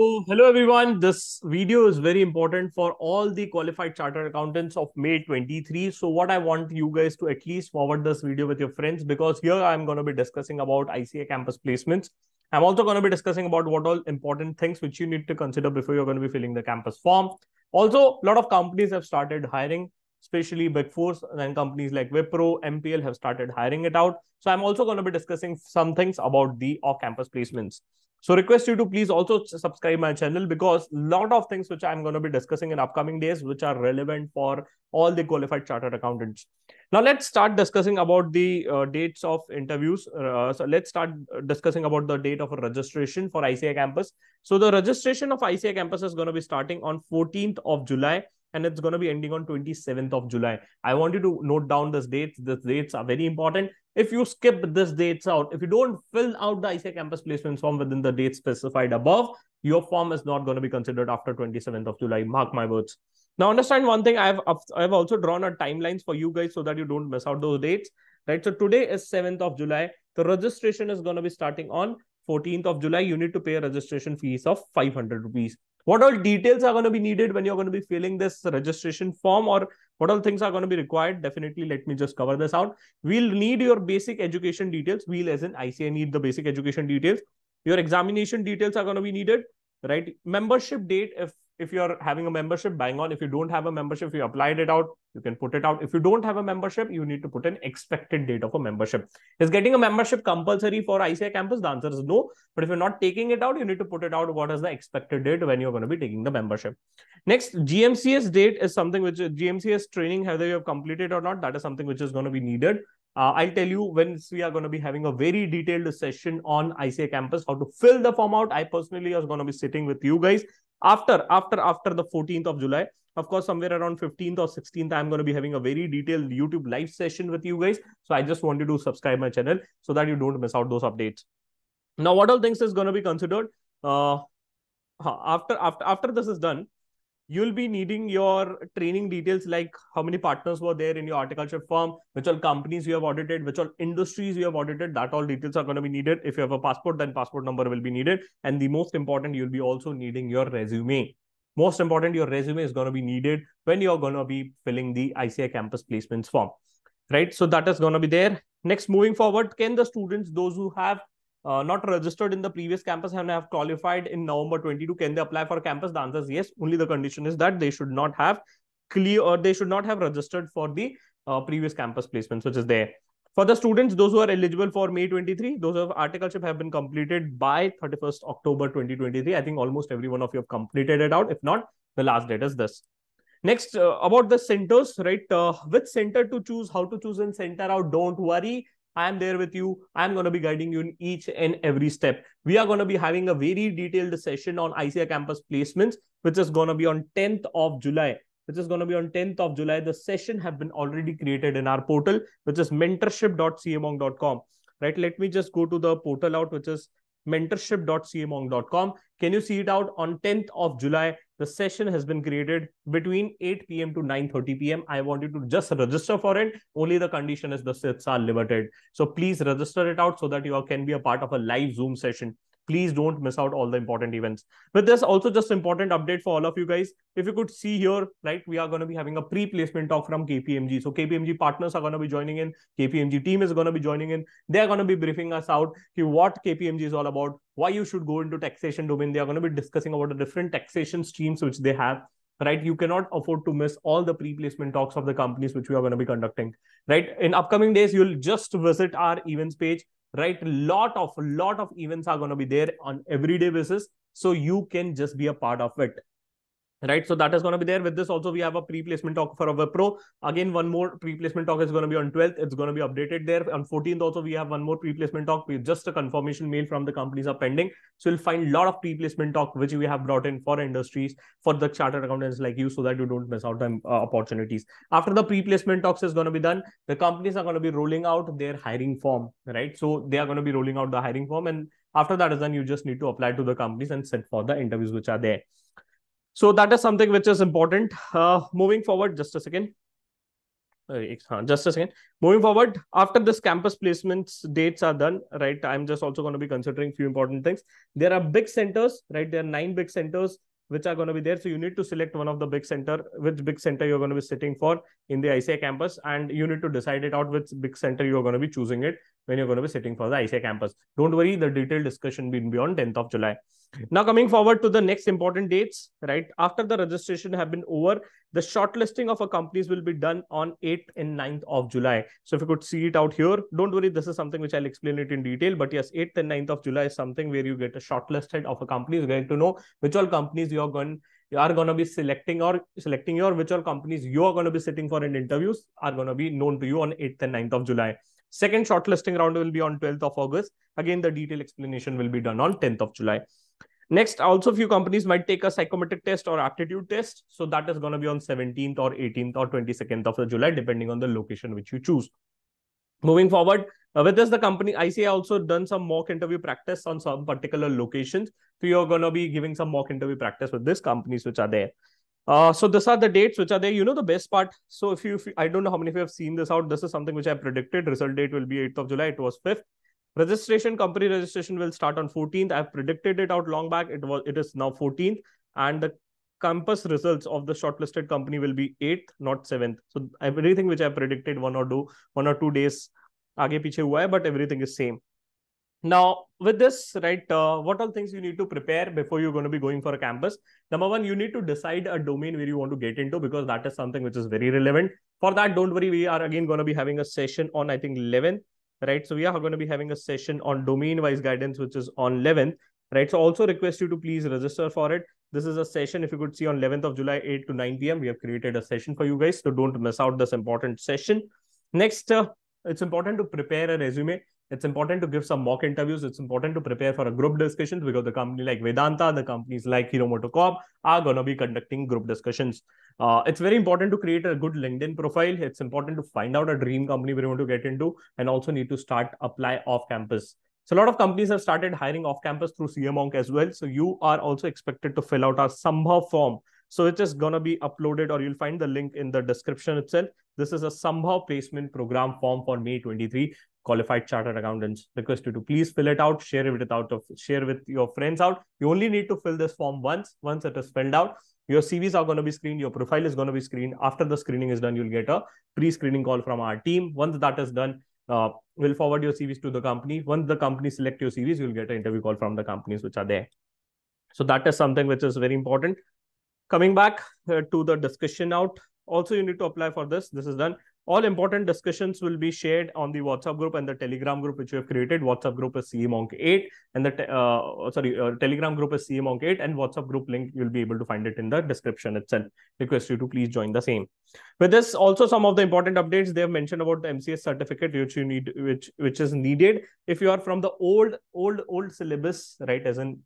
So, hello everyone. This video is very important for all the qualified chartered accountants of May 23. So, what I want you guys to at least forward this video with your friends because here I'm going to be discussing about ICA campus placements. I'm also going to be discussing about what all important things which you need to consider before you're going to be filling the campus form. Also, a lot of companies have started hiring, especially Big Four and companies like Wipro, MPL have started hiring it out. So, I'm also going to be discussing some things about the off-campus placements. So request you to please also subscribe my channel because a lot of things which I'm going to be discussing in upcoming days, which are relevant for all the qualified chartered accountants. Now let's start discussing about the uh, dates of interviews. Uh, so let's start discussing about the date of registration for ICA campus. So the registration of ICA campus is going to be starting on 14th of July and it's going to be ending on 27th of July. I want you to note down this dates. These dates are very important. If you skip this dates out, if you don't fill out the ICA campus placement form within the date specified above, your form is not going to be considered after 27th of July. Mark my words. Now, understand one thing. I've I've also drawn a timelines for you guys so that you don't miss out those dates. Right. So today is 7th of July. The registration is going to be starting on 14th of July. You need to pay a registration fees of 500 rupees what all details are going to be needed when you're going to be filling this registration form or what all things are going to be required? Definitely let me just cover this out. We'll need your basic education details. We'll as in ica need the basic education details. Your examination details are going to be needed right? Membership date if if you're having a membership, bang on. If you don't have a membership, you applied it out, you can put it out. If you don't have a membership, you need to put an expected date of a membership. Is getting a membership compulsory for ICA campus? The answer is no. But if you're not taking it out, you need to put it out. What is the expected date when you're going to be taking the membership? Next, GMCS date is something which GMCS training, whether you have completed or not, that is something which is going to be needed. Uh, I'll tell you when we are going to be having a very detailed session on ICA campus, how to fill the form out. I personally was going to be sitting with you guys after after after the 14th of july. Of course somewhere around 15th or 16th i'm going to be having a very detailed youtube live session with you guys. So i just wanted to subscribe my channel so that you don't miss out those updates. Now what all things is going to be considered uh after after after this is done you'll be needing your training details like how many partners were there in your horticulture firm, which all companies you have audited, which all industries you have audited. That all details are going to be needed. If you have a passport, then passport number will be needed. And the most important, you'll be also needing your resume. Most important, your resume is going to be needed when you're going to be filling the ICA campus placements form. Right. So that is going to be there. Next, moving forward, can the students, those who have uh, not registered in the previous campus and have qualified in November 22, can they apply for campus? The answer is yes. Only the condition is that they should not have clear or they should not have registered for the uh, previous campus placements, which is there. For the students, those who are eligible for May 23, those of articleship have been completed by 31st October 2023. I think almost every one of you have completed it out. If not, the last date is this. Next, uh, about the centers, right? Uh, which center to choose, how to choose in center out, don't worry. I am there with you. I'm going to be guiding you in each and every step. We are going to be having a very detailed session on ICA campus placements, which is going to be on 10th of July. Which is going to be on 10th of July. The session have been already created in our portal, which is mentorship.camonk.com. Right. Let me just go to the portal out, which is mentorship.camonk.com. Can you see it out on 10th of July? The session has been created between 8 p.m. to 9.30 p.m. I want you to just register for it. Only the condition is the seats are limited. So please register it out so that you can be a part of a live Zoom session please don't miss out all the important events. But there's also just important update for all of you guys. If you could see here, right, we are going to be having a pre-placement talk from KPMG. So KPMG partners are going to be joining in. KPMG team is going to be joining in. They're going to be briefing us out what KPMG is all about, why you should go into taxation domain. They are going to be discussing about the different taxation streams which they have right you cannot afford to miss all the pre-placement talks of the companies which we are going to be conducting right in upcoming days you'll just visit our events page right? Lot of lot of events are going to be there on everyday basis. So you can just be a part of it right? So that is going to be there. With this also we have a pre-placement talk for Wipro. Again one more pre-placement talk is going to be on 12th it's going to be updated there. On 14th also we have one more pre-placement talk. With just a confirmation mail from the companies are pending. So you'll find a lot of pre-placement talk which we have brought in for industries for the chartered accountants like you so that you don't miss out on uh, opportunities. After the pre-placement talks is going to be done the companies are going to be rolling out their hiring form right? So they are going to be rolling out the hiring form and after that is done you just need to apply to the companies and sit for the interviews which are there so that is something which is important. Uh, moving forward, just a second. just a second. Moving forward, after this campus placements dates are done, right? I'm just also going to be considering few important things. There are big centers, right? There are nine big centers which are going to be there. So you need to select one of the big center, which big center you're going to be sitting for in the ICAI campus, and you need to decide it out which big center you're going to be choosing it when you're going to be sitting for the ICAI campus. Don't worry, the detailed discussion will be on 10th of July. Now coming forward to the next important dates, right? After the registration have been over, the shortlisting of a companies will be done on 8th and 9th of July. So if you could see it out here, don't worry, this is something which I'll explain it in detail. But yes, 8th and 9th of July is something where you get a shortlisted of a company. You're going to know which all companies you're going you are going to be selecting or selecting your which all companies you are going to be sitting for in interviews are going to be known to you on 8th and 9th of July. Second shortlisting round will be on 12th of August. Again, the detailed explanation will be done on 10th of July. Next, also few companies might take a psychometric test or aptitude test. So that is going to be on 17th or 18th or 22nd of July, depending on the location which you choose. Moving forward, uh, with this, the company ICAI also done some mock interview practice on some particular locations. So you're going to be giving some mock interview practice with these companies which are there. Uh, so these are the dates which are there. You know the best part. So if you, if you, I don't know how many of you have seen this out. This is something which I predicted. Result date will be 8th of July. It was 5th. Registration, company registration will start on 14th. I've predicted it out long back. It was it is now 14th. And the campus results of the shortlisted company will be 8th, not 7th. So everything which I predicted one or two, one or two days aage piche hua but everything is same. Now, with this, right, uh, what all things you need to prepare before you're going to be going for a campus? Number one, you need to decide a domain where you want to get into because that is something which is very relevant. For that, don't worry, we are again going to be having a session on, I think, 11th right? So we are going to be having a session on domain-wise guidance, which is on 11th, right? So also request you to please register for it. This is a session, if you could see on 11th of July, 8 to 9 p.m. We have created a session for you guys, so don't miss out this important session. Next, uh, it's important to prepare a resume. It's important to give some mock interviews. It's important to prepare for a group discussions because the company like Vedanta, the companies like Hero Corp are going to be conducting group discussions. Uh, it's very important to create a good LinkedIn profile. It's important to find out a dream company you want to get into and also need to start apply off campus. So a lot of companies have started hiring off campus through CA Monk as well. So you are also expected to fill out our Sambhav form. So it is going to be uploaded or you'll find the link in the description itself. This is a Sambhav placement program form for May 23 qualified chartered accountants. Request you to please fill it out, share it out of share with your friends out. You only need to fill this form once. Once it is filled out, your CVs are going to be screened, your profile is going to be screened. After the screening is done, you'll get a pre-screening call from our team. Once that is done, uh, we'll forward your CVs to the company. Once the company select your CVs, you'll get an interview call from the companies which are there. So that is something which is very important. Coming back uh, to the discussion out, also you need to apply for this. This is done all important discussions will be shared on the WhatsApp group and the Telegram group which we have created. WhatsApp group is CA Monk 8 and the uh, sorry uh, Telegram group is CA Monk 8 and WhatsApp group link you'll be able to find it in the description itself. Request you to please join the same. With this, also some of the important updates they have mentioned about the MCS certificate which you need which which is needed if you are from the old old old syllabus right as in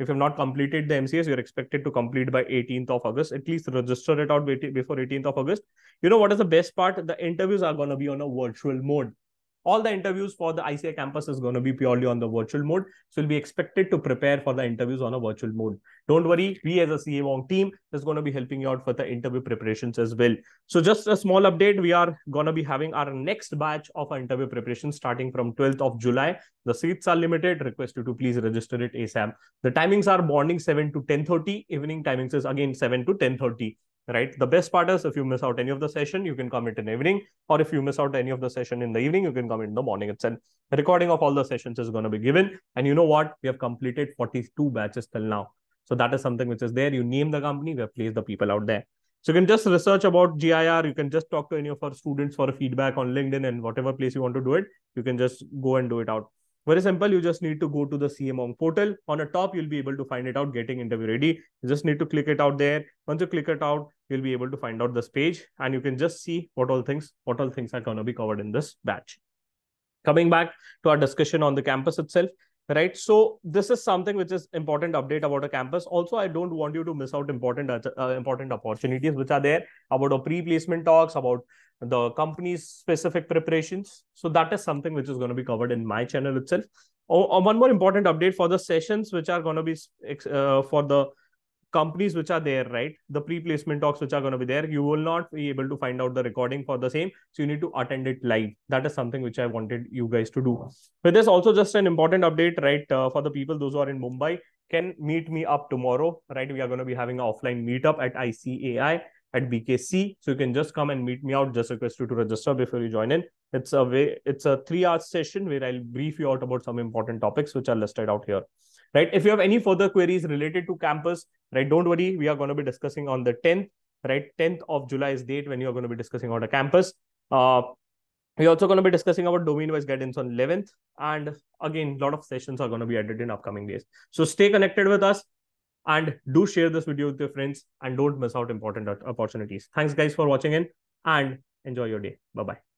if you have not completed the MCS, you're expected to complete by 18th of August. At least register it out before 18th of August. You know what is the best part? The interviews are going to be on a virtual mode all the interviews for the ICAI campus is going to be purely on the virtual mode. So you'll be expected to prepare for the interviews on a virtual mode. Don't worry, we as a CA Monk team is going to be helping you out for the interview preparations as well. So just a small update, we are going to be having our next batch of our interview preparation starting from 12th of July. The seats are limited. Request you to please register it ASAP. The timings are morning 7 to 10.30. Evening timings is again 7 to 10.30 right? The best part is if you miss out any of the session, you can come in the evening, or if you miss out any of the session in the evening, you can come in the morning itself. The recording of all the sessions is going to be given. And you know what? We have completed 42 batches till now. So that is something which is there. You name the company, we have placed the people out there. So you can just research about GIR. You can just talk to any of our students for feedback on LinkedIn and whatever place you want to do it. You can just go and do it out. Very simple. You just need to go to the CA Monk portal. On the top, you'll be able to find it out, getting interview ready. You just need to click it out there. Once you click it out, you'll be able to find out this page and you can just see what all things, what all things are going to be covered in this batch. Coming back to our discussion on the campus itself, right? So this is something which is important update about a campus. Also, I don't want you to miss out important, uh, important opportunities which are there about a pre-placement talks, about the company's specific preparations. So that is something which is going to be covered in my channel itself. Oh, oh, one more important update for the sessions which are going to be uh, for the companies which are there, right? The pre-placement talks which are going to be there, you will not be able to find out the recording for the same. So you need to attend it live. That is something which I wanted you guys to do. But there's also just an important update, right? Uh, for the people, those who are in Mumbai, can meet me up tomorrow, right? We are going to be having an offline meetup at ICAI at BKC. So you can just come and meet me out. Just request you to register before you join in. It's a way, it's a three hour session where I'll brief you out about some important topics which are listed out here. Right. If you have any further queries related to campus, right, don't worry. We are going to be discussing on the 10th, right? 10th of July is date when you're going to be discussing on the campus. Uh, we're also going to be discussing about domain-wise guidance on 11th. And again, a lot of sessions are going to be added in upcoming days. So stay connected with us and do share this video with your friends and don't miss out important opportunities. Thanks guys for watching in and enjoy your day. Bye-bye.